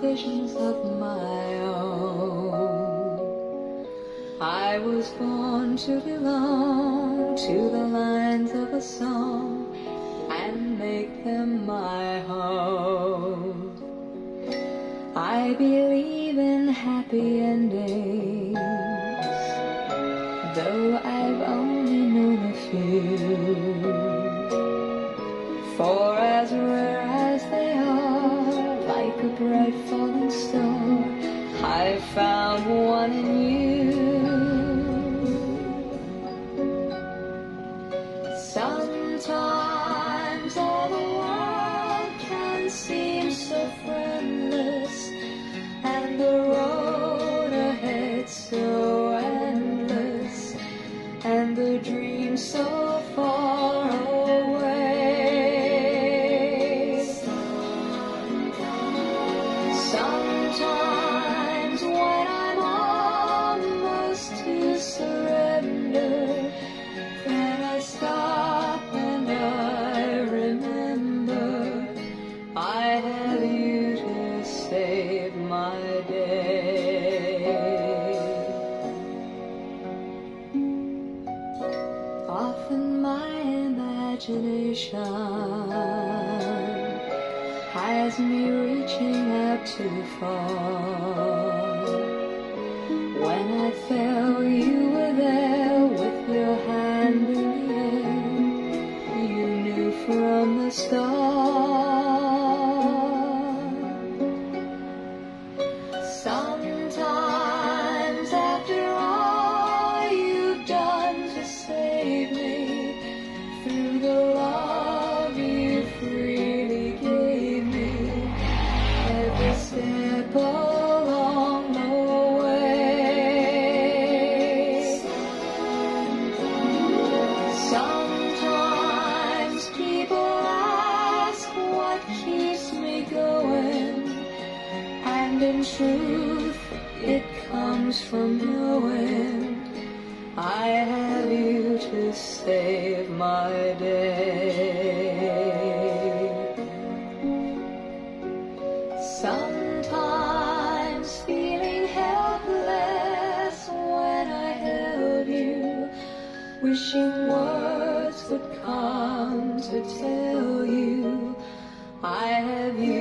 visions of my own. I was born to belong to the lines of a song and make them my home. I believe in happy endings, though I've only known a few. For as rare I found one in you. My day. Often my imagination has me reaching out too far. And in truth, it comes from knowing I have you to save my day. Sometimes feeling helpless when I held you, wishing words would come to tell you I have you